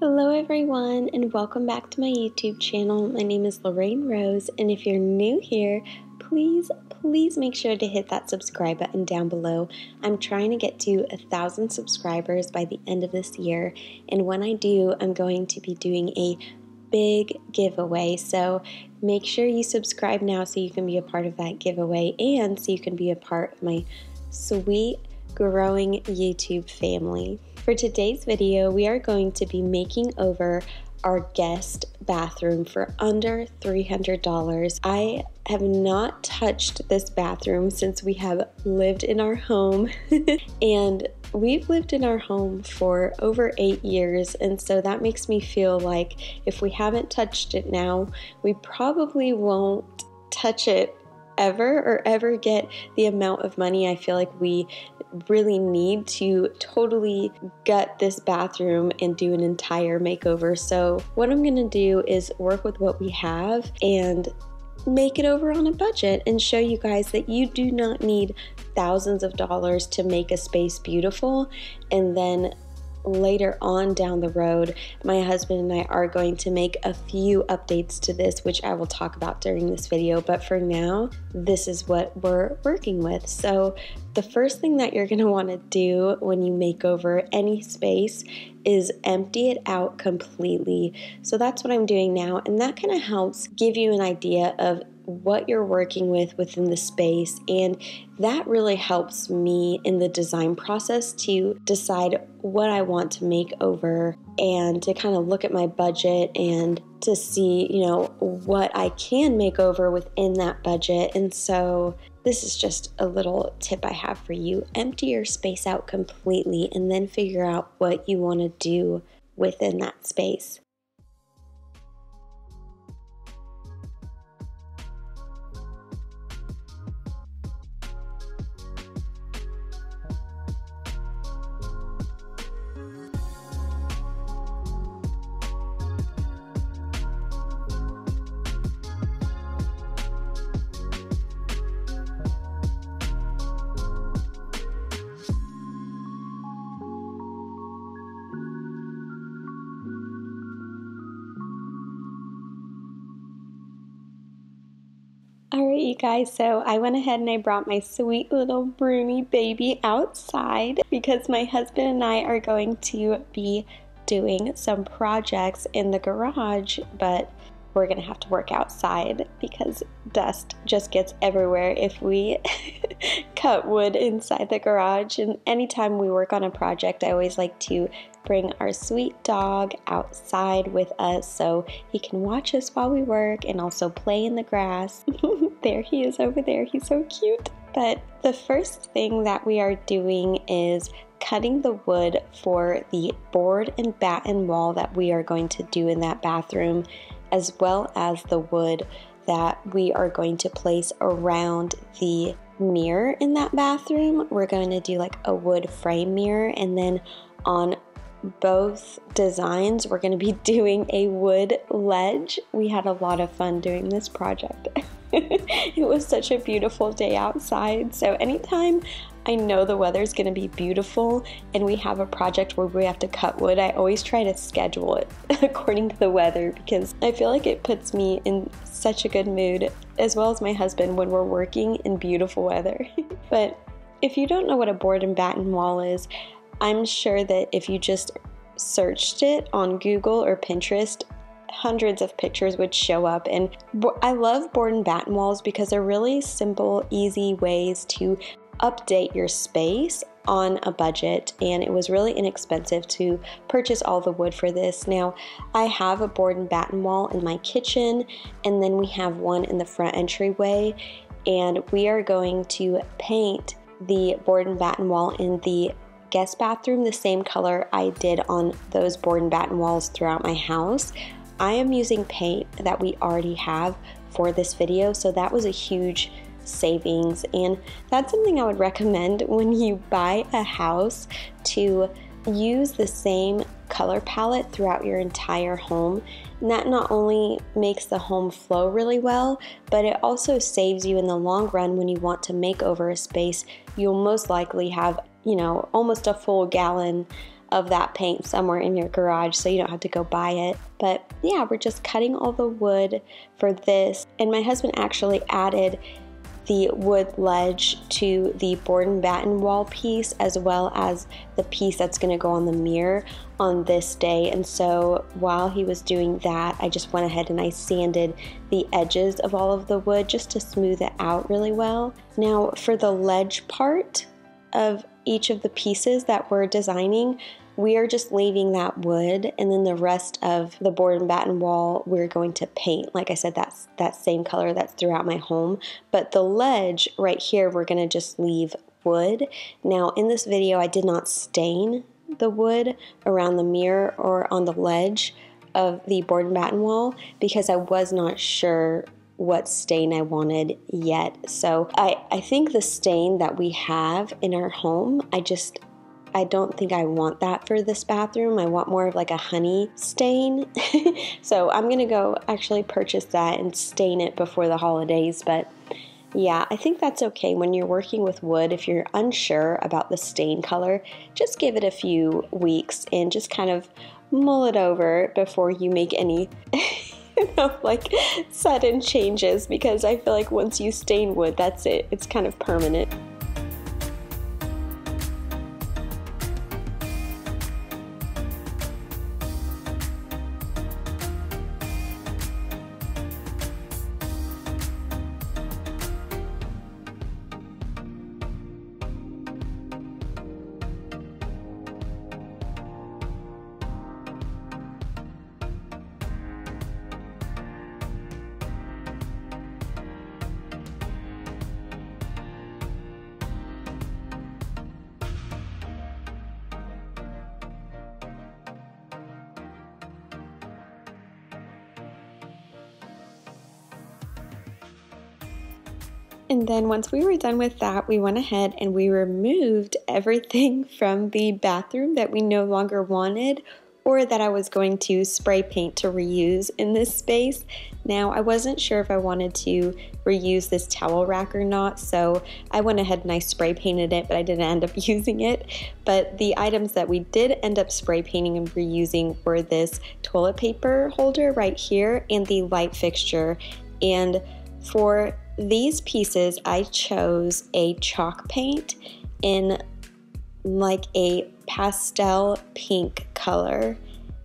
Hello everyone and welcome back to my YouTube channel. My name is Lorraine Rose and if you're new here, please, please make sure to hit that subscribe button down below. I'm trying to get to a thousand subscribers by the end of this year and when I do, I'm going to be doing a big giveaway. So make sure you subscribe now so you can be a part of that giveaway and so you can be a part of my sweet growing YouTube family. For today's video, we are going to be making over our guest bathroom for under $300. I have not touched this bathroom since we have lived in our home and we've lived in our home for over eight years and so that makes me feel like if we haven't touched it now we probably won't touch it ever or ever get the amount of money I feel like we really need to totally gut this bathroom and do an entire makeover. So, what I'm to do is work with what we have and make it over on a budget and show you guys that you do not need thousands of dollars to make a space beautiful and then later on down the road, my husband and I are going to make a few updates to this, which I will talk about during this video. But for now, this is what we're working with. So, the first thing that you're going to want to do when you make over any space is empty it out completely. So, that's what I'm doing now. And that kind of helps give you an idea of what you're working with within the space. And that really helps me in the design process to decide what I want to make over and to kind of look at my budget and to see, you know, what I can make over within that budget. And so this is just a little tip I have for you. Empty your space out completely and then figure out what you want to do within that space. Guys, so I went ahead and I brought my sweet little Bruni baby outside because my husband and I are going to be doing some projects in the garage, but we're gonna have to work outside because dust just gets everywhere if we cut wood inside the garage. And anytime we work on a project, I always like to bring our sweet dog outside with us so he can watch us while we work and also play in the grass. there he is over there. He's so cute. But the first thing that we are doing is cutting the wood for the board and batten wall that we are going to do in that bathroom, as well as the wood that we are going to place around the mirror in that bathroom. We're going to do like a wood frame mirror, and then on both designs, we're going to be doing a wood ledge. We had a lot of fun doing this project. it was such a beautiful day outside. So, anytime I know the weather is going to be beautiful and we have a project where we have to cut wood, I always try to schedule it according to the weather because I feel like it puts me in such a good mood, as well as my husband, when we're working in beautiful weather. but if you don't know what a board and batten wall is, I'm sure that if you just searched it on Google or Pinterest, hundreds of pictures would show up. And I love board and batten walls because they're really simple, easy ways to update your space on a budget and it was really inexpensive to purchase all the wood for this. Now I have a board and batten wall in my kitchen and then we have one in the front entryway and we are going to paint the board and batten wall in the guest bathroom the same color I did on those board and batten walls throughout my house. I am using paint that we already have for this video, so that was a huge savings and that's something I would recommend when you buy a house to use the same color palette throughout your entire home. And that not only makes the home flow really well, but it also saves you in the long run when you want to make over a space. You'll most likely have you know, almost a full gallon of that paint somewhere in your garage so you don't have to go buy it. But yeah, we're just cutting all the wood for this. And my husband actually added the wood ledge to the board and batten wall piece as well as the piece that's going to go on the mirror on this day and so while he was doing that I just went ahead and I sanded the edges of all of the wood just to smooth it out really well. Now for the ledge part of each of the pieces that we're designing we are just leaving that wood and then the rest of the board and batten wall we're going to paint. Like i said that's that same color that's throughout my home. But the ledge right here we're going to just leave wood. Now in this video i did not stain the wood around the mirror or on the ledge of the board and batten wall because i was not sure what stain I wanted yet. So I, I think the stain that we have in our home, I just I don't think I want that for this bathroom. I want more of like a honey stain. so I'm gonna go actually purchase that and stain it before the holidays. But yeah, I think that's okay when you're working with wood. If you're unsure about the stain color, just give it a few weeks and just kind of mull it over before you make any. know, like sudden changes because I feel like once you stain wood, that's it. It's kind of permanent. We were done with that, we went ahead and we removed everything from the bathroom that we no longer wanted or that I was going to spray paint to reuse in this space. Now, I wasn't sure if I wanted to reuse this towel rack or not, so I went ahead and I spray painted it, but I didn't end up using it. But the items that we did end up spray painting and reusing were this toilet paper holder right here and the light fixture. And for these pieces, I chose a chalk paint in like a pastel pink color.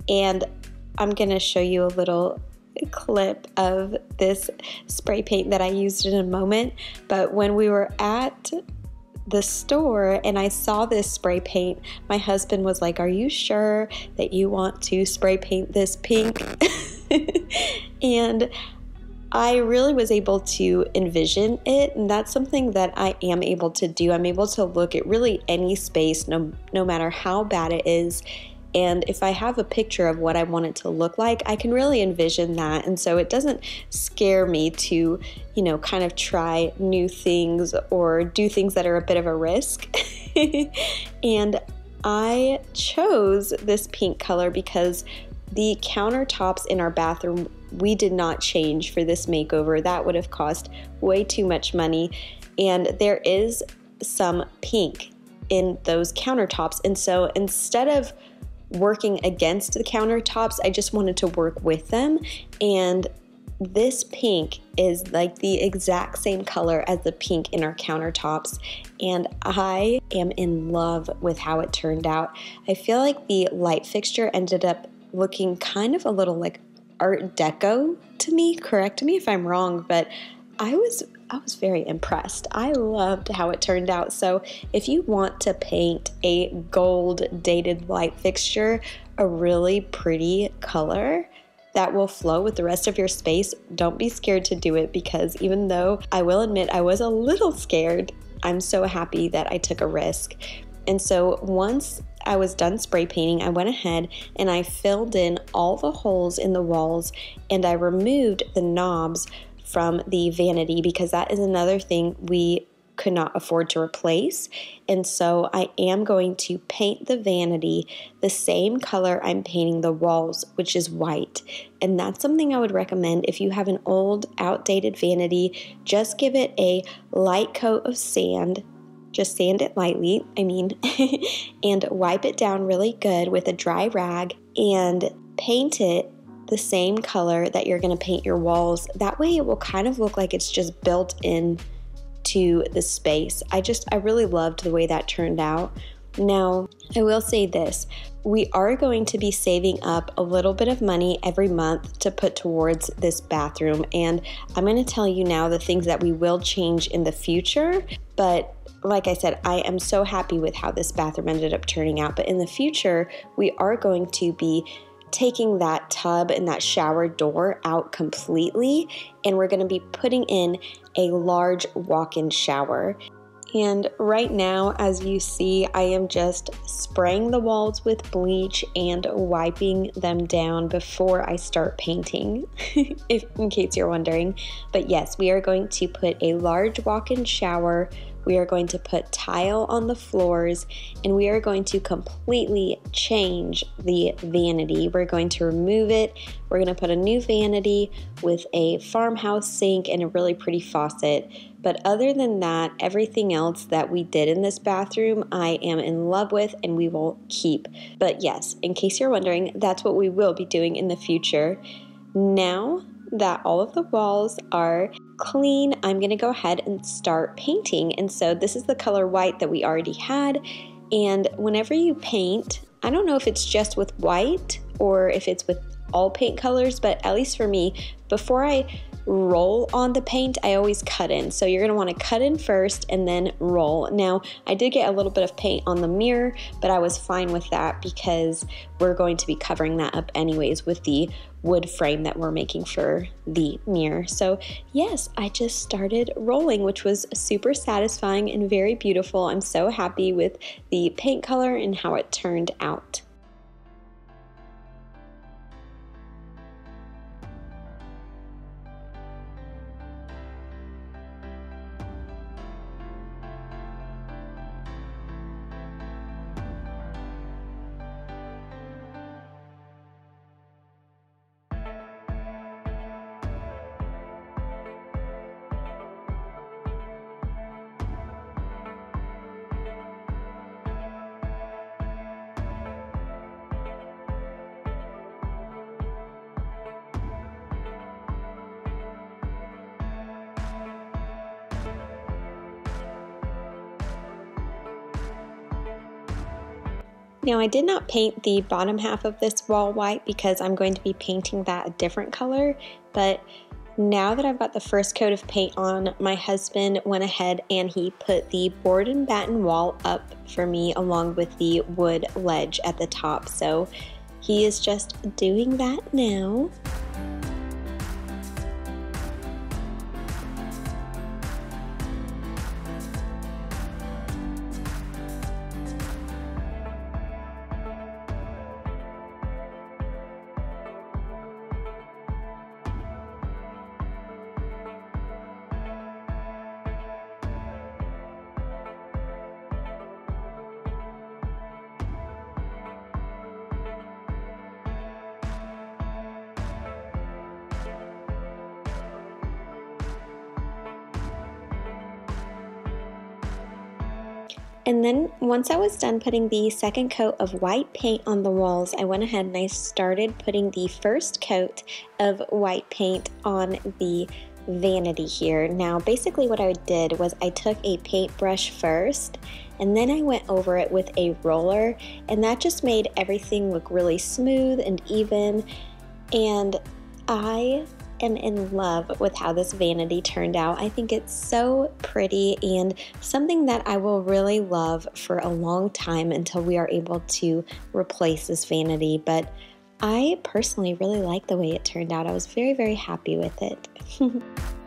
And I'm going to show you a little clip of this spray paint that I used in a moment. But when we were at the store and I saw this spray paint, my husband was like, Are you sure that you want to spray paint this pink? and I really was able to envision it, and that's something that I am able to do. I'm able to look at really any space, no, no matter how bad it is. And if I have a picture of what I want it to look like, I can really envision that. And so it doesn't scare me to, you know, kind of try new things or do things that are a bit of a risk. and I chose this pink color because the countertops in our bathroom we did not change for this makeover. That would have cost way too much money. And there is some pink in those countertops. And so instead of working against the countertops, I just wanted to work with them. And this pink is like the exact same color as the pink in our countertops, and I am in love with how it turned out. I feel like the light fixture ended up looking kind of a little like Art Deco to me. Correct me if I'm wrong, but I was I was very impressed. I loved how it turned out. So, if you want to paint a gold dated light fixture, a really pretty color that will flow with the rest of your space, don't be scared to do it because even though I will admit I was a little scared, I'm so happy that I took a risk. And so, once I was done spray painting, I went ahead and I filled in all the holes in the walls and I removed the knobs from the vanity because that is another thing we could not afford to replace. And so I am going to paint the vanity the same color I'm painting the walls, which is white. And that's something I would recommend if you have an old, outdated vanity. Just give it a light coat of sand just sand it lightly, I mean, and wipe it down really good with a dry rag and paint it the same color that you're going to paint your walls. That way it will kind of look like it's just built in to the space. I just I really loved the way that turned out. Now, I will say this we are going to be saving up a little bit of money every month to put towards this bathroom. And I'm going to tell you now the things that we will change in the future. But like I said, I am so happy with how this bathroom ended up turning out. But in the future, we are going to be taking that tub and that shower door out completely, and we're going to be putting in a large walk in shower. And right now, as you see, I am just spraying the walls with bleach and wiping them down before I start painting, if in case you're wondering. But yes, we are going to put a large walk-in shower we are going to put tile on the floors and we are going to completely change the vanity. We're going to remove it. We're going to put a new vanity with a farmhouse sink and a really pretty faucet. But other than that, everything else that we did in this bathroom, I am in love with and we will keep. But yes, in case you're wondering, that's what we will be doing in the future. Now that all of the walls are clean, I'm going to go ahead and start painting. And so this is the color white that we already had. And whenever you paint, I don't know if it's just with white or if it's with all paint colors, but at least for me, before I roll on the paint, I always cut in. So you're going to want to cut in first and then roll. Now, I did get a little bit of paint on the mirror, but I was fine with that because we're going to be covering that up anyways with the wood frame that we're making for the mirror. So, yes, I just started rolling, which was super satisfying and very beautiful. I'm so happy with the paint color and how it turned out. Now I did not paint the bottom half of this wall white because I'm going to be painting that a different color, but now that I've got the first coat of paint on, my husband went ahead and he put the board and batten wall up for me along with the wood ledge at the top. So he is just doing that now. And then once I was done putting the second coat of white paint on the walls, I went ahead and I started putting the first coat of white paint on the vanity here. Now basically what I did was I took a paintbrush first and then I went over it with a roller and that just made everything look really smooth and even and I am in love with how this vanity turned out. I think it's so pretty and something that I will really love for a long time until we are able to replace this vanity. But I personally really like the way it turned out. I was very, very happy with it.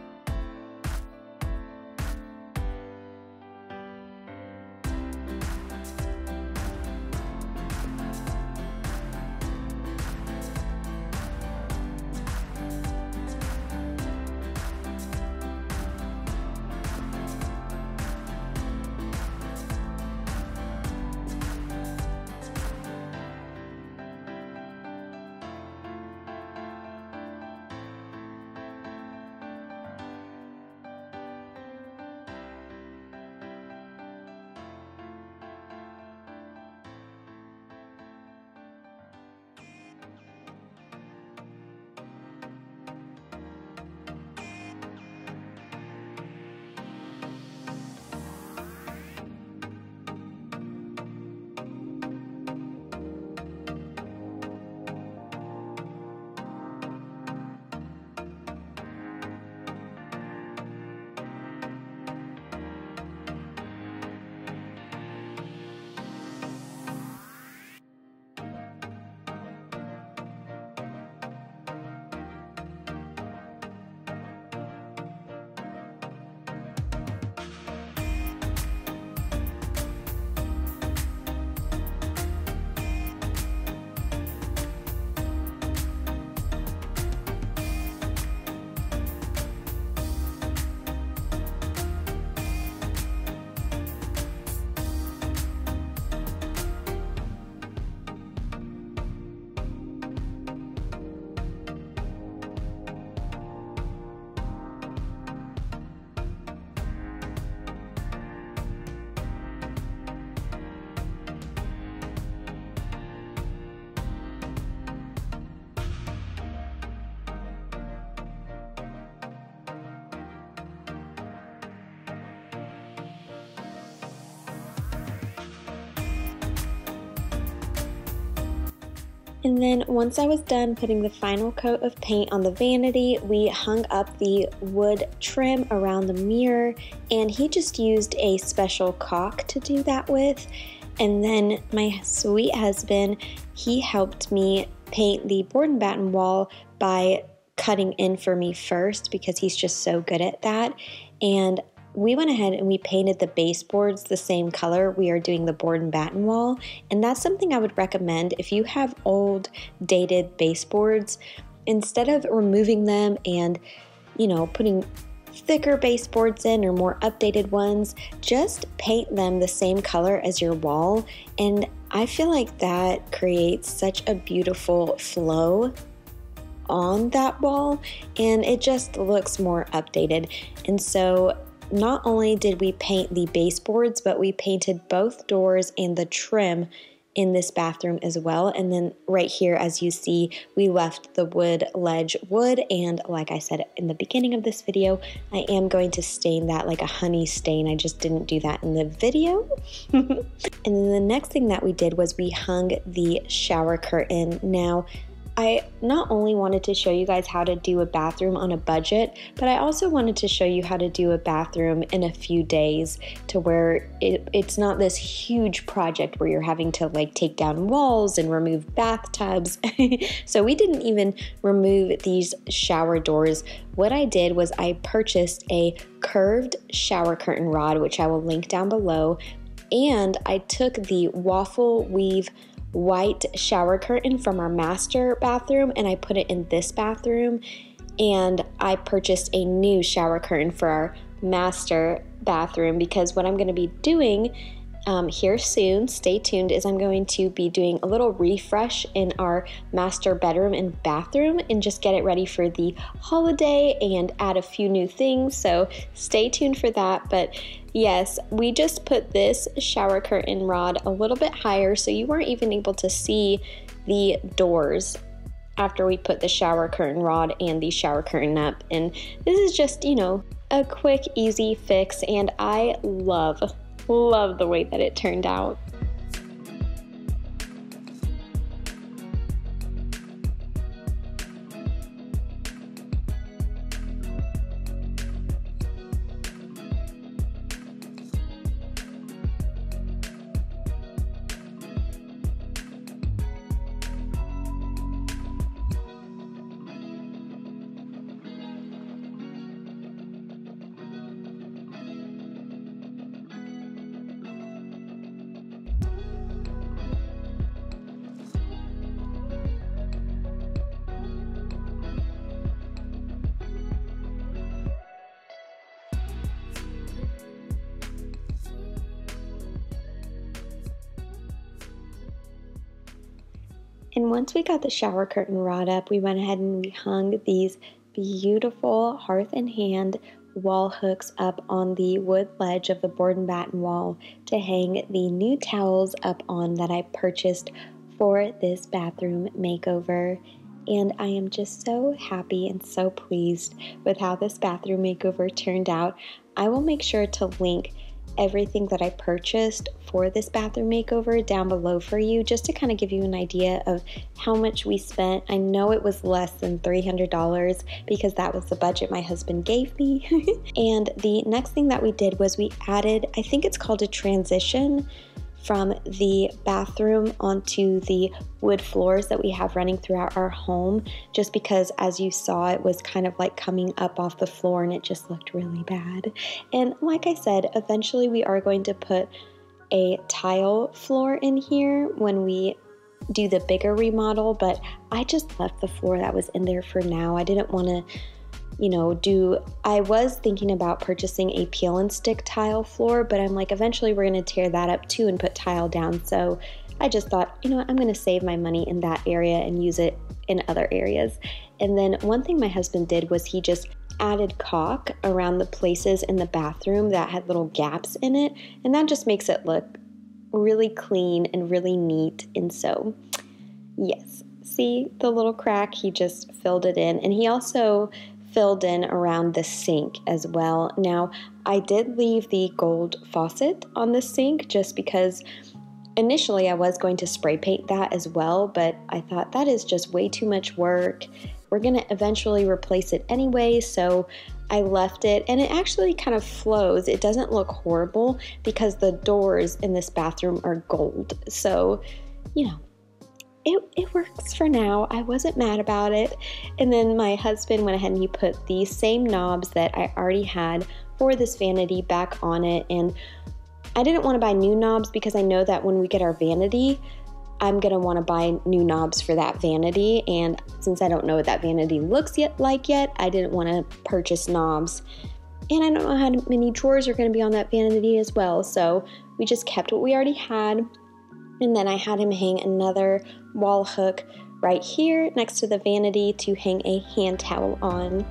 And then once I was done putting the final coat of paint on the vanity, we hung up the wood trim around the mirror and he just used a special caulk to do that with. And then my sweet husband, he helped me paint the board and batten wall by cutting in for me first because he's just so good at that. And we went ahead and we painted the baseboards the same color. We are doing the board and batten wall. And that's something i would recommend. If you have old dated baseboards instead of removing them and you know putting thicker baseboards in or more updated ones just paint them the same color as your wall. And i feel like that creates such a beautiful flow on that wall. And it just looks more updated. And so not only did we paint the baseboards, but we painted both doors and the trim in this bathroom as well. And then right here, as you see, we left the wood ledge wood. And like I said in the beginning of this video, I am going to stain that like a honey stain. I just didn't do that in the video. and then the next thing that we did was we hung the shower curtain. Now, I not only wanted to show you guys how to do a bathroom on a budget, but I also wanted to show you how to do a bathroom in a few days to where it, it's not this huge project where you're having to like take down walls and remove bathtubs. so we didn't even remove these shower doors. What I did was I purchased a curved shower curtain rod, which I will link down below, and I took the waffle weave white shower curtain from our master bathroom and I put it in this bathroom. And I purchased a new shower curtain for our master bathroom because what I'm going to be doing um, here soon, stay tuned, is I'm going to be doing a little refresh in our master bedroom and bathroom and just get it ready for the holiday and add a few new things. So stay tuned for that. But yes, we just put this shower curtain rod a little bit higher so you weren't even able to see the doors after we put the shower curtain rod and the shower curtain up. And this is just, you know, a quick, easy fix, and I love love the way that it turned out. And once we got the shower curtain rod up, we went ahead and we hung these beautiful hearth and hand wall hooks up on the wood ledge of the board and batten wall to hang the new towels up on that I purchased for this bathroom makeover. And I am just so happy and so pleased with how this bathroom makeover turned out. I will make sure to link everything that I purchased for this bathroom makeover down below for you just to kind of give you an idea of how much we spent. I know it was less than $300 because that was the budget my husband gave me. and the next thing that we did was we added, I think it's called a transition from the bathroom onto the wood floors that we have running throughout our home just because as you saw it was kind of like coming up off the floor and it just looked really bad. And like I said, eventually we are going to put a tile floor in here when we do the bigger remodel, but I just left the floor that was in there for now. I didn't want to you know, do I was thinking about purchasing a peel and stick tile floor, but I'm like, eventually we're going to tear that up too and put tile down. So I just thought, you know what, I'm going to save my money in that area and use it in other areas. And then one thing my husband did was he just added caulk around the places in the bathroom that had little gaps in it, and that just makes it look really clean and really neat. And so, yes, see the little crack, he just filled it in. And he also filled in around the sink as well. Now, I did leave the gold faucet on the sink just because initially I was going to spray paint that as well, but I thought that is just way too much work. We're going to eventually replace it anyway, so I left it and it actually kind of flows. It doesn't look horrible because the doors in this bathroom are gold. So, you know, it, it works for now. I wasn't mad about it. And then my husband went ahead and he put the same knobs that I already had for this vanity back on it. And I didn't want to buy new knobs because I know that when we get our vanity, I'm going to want to buy new knobs for that vanity. And since I don't know what that vanity looks yet like yet, I didn't want to purchase knobs. And I don't know how many drawers are going to be on that vanity as well. So we just kept what we already had. And then I had him hang another wall hook right here next to the vanity to hang a hand towel on.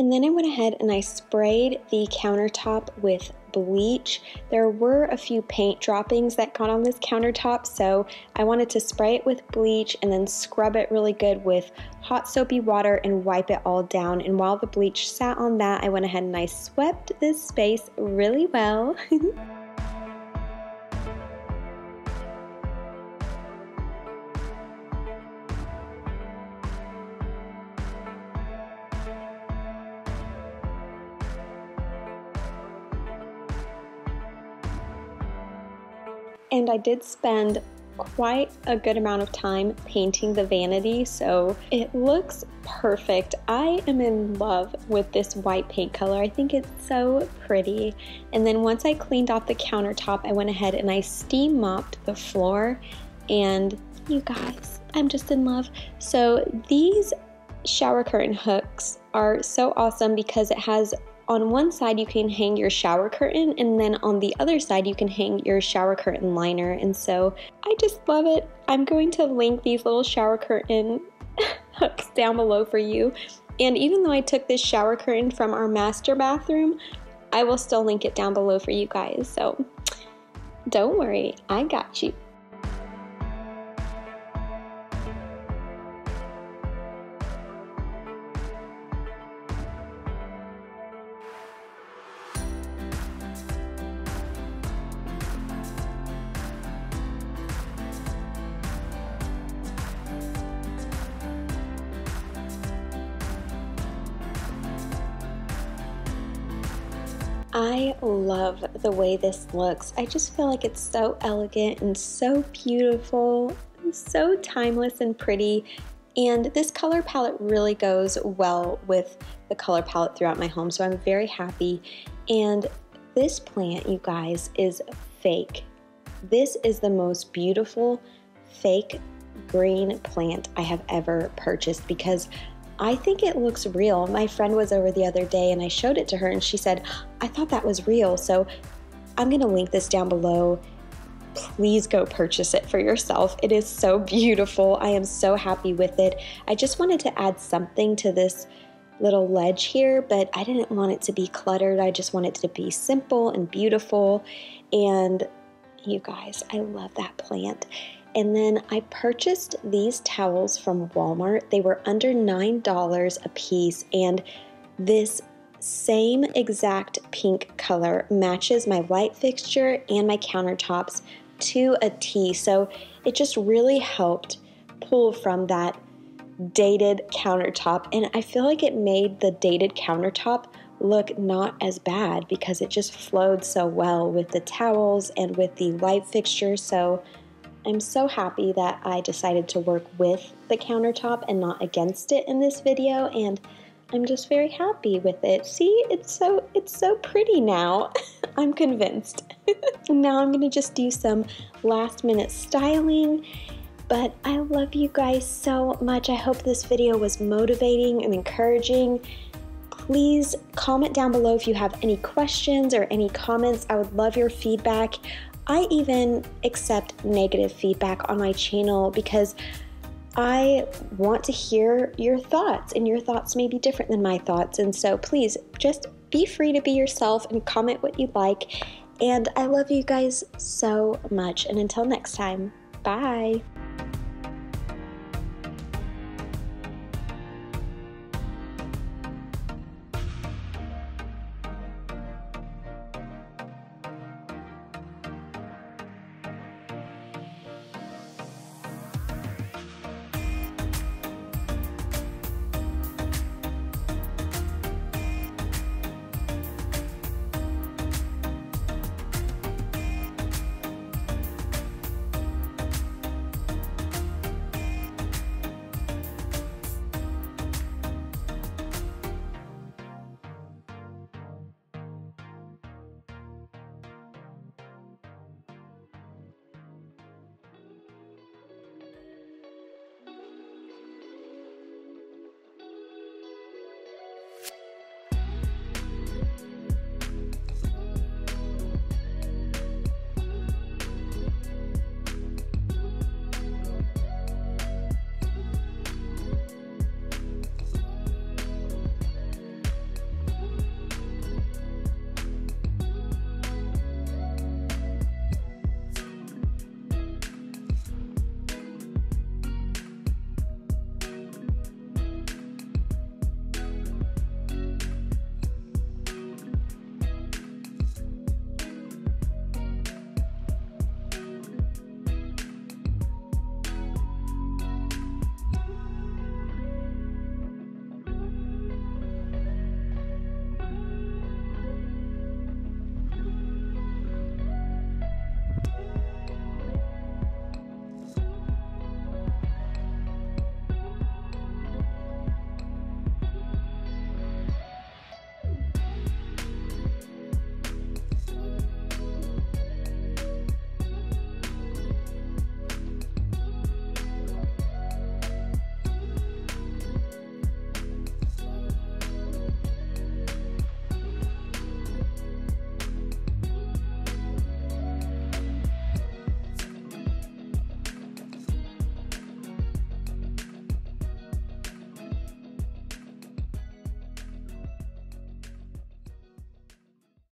And then I went ahead and I sprayed the countertop with bleach. There were a few paint droppings that got on this countertop, so I wanted to spray it with bleach and then scrub it really good with hot soapy water and wipe it all down. And while the bleach sat on that, I went ahead and I swept this space really well. And I did spend quite a good amount of time painting the vanity, so it looks perfect. I am in love with this white paint color. I think it's so pretty. And then once I cleaned off the countertop, I went ahead and I steam mopped the floor. And you guys, I'm just in love. So these shower curtain hooks are so awesome because it has on one side you can hang your shower curtain and then on the other side you can hang your shower curtain liner and so I just love it. I'm going to link these little shower curtain hooks down below for you and even though I took this shower curtain from our master bathroom I will still link it down below for you guys so don't worry I got you. I love the way this looks. I just feel like it's so elegant and so beautiful, and so timeless and pretty. And this color palette really goes well with the color palette throughout my home, so I'm very happy. And this plant, you guys, is fake. This is the most beautiful fake green plant I have ever purchased because I think it looks real. My friend was over the other day and I showed it to her and she said, I thought that was real. So I'm going to link this down below. Please go purchase it for yourself. It is so beautiful. I am so happy with it. I just wanted to add something to this little ledge here, but I didn't want it to be cluttered. I just wanted it to be simple and beautiful. And you guys, I love that plant. And then I purchased these towels from Walmart. They were under $9 a piece, and this same exact pink color matches my light fixture and my countertops to a T. So it just really helped pull from that dated countertop. And I feel like it made the dated countertop look not as bad because it just flowed so well with the towels and with the light fixture. So I'm so happy that I decided to work with the countertop and not against it in this video and I'm just very happy with it. See, it's so it's so pretty now. I'm convinced. now I'm going to just do some last minute styling. But I love you guys so much. I hope this video was motivating and encouraging. Please comment down below if you have any questions or any comments. I would love your feedback. I even accept negative feedback on my channel because I want to hear your thoughts, and your thoughts may be different than my thoughts. And so please just be free to be yourself and comment what you like. And I love you guys so much. And until next time, bye.